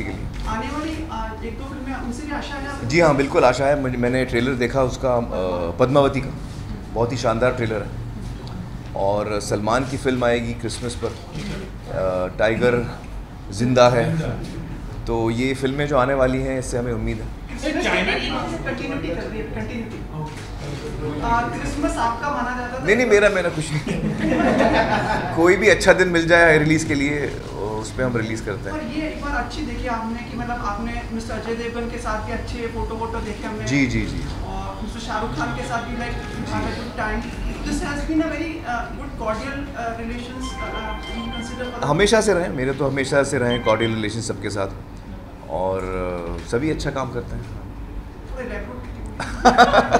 Industry के लिए। आने वाली एक दो फ़िल्में उनसे भी आशा है जी हाँ बिल्कुल आशा है। मैंने ट्रेलर देखा उसका पद्मावती का। बहुत ही शानदार ट्रेलर है। और सलमान की फ़िल्म आएगी क्रिसमस पर। टाइगर ज़िंदा है। तो ये फ़िल्में जो आने वाली हैं इससे हमें उम्मीद है। नहीं नहीं मेरा मेरा कुछ नहीं। कोई भी अच्छा दिन मिल जाए रिलीज़ के लिए उस पर हम रिलीज़ करते और हैं ये एक बार अच्छी देखी आपने कि मतलब आपने मिस्टर अजय देवगन के साथ भी अच्छे फ़ोटो वोटो देखे हमने। जी जी जी। और मिस्टर शाहरुख खान के साथ भी like good time this has been a very good cordial relations हमेशा से रहे मेरे तो हमेशा से रहे कॉर्डियल रिलेशन सबके साथ। और सभी अच्छा काम करते हैं।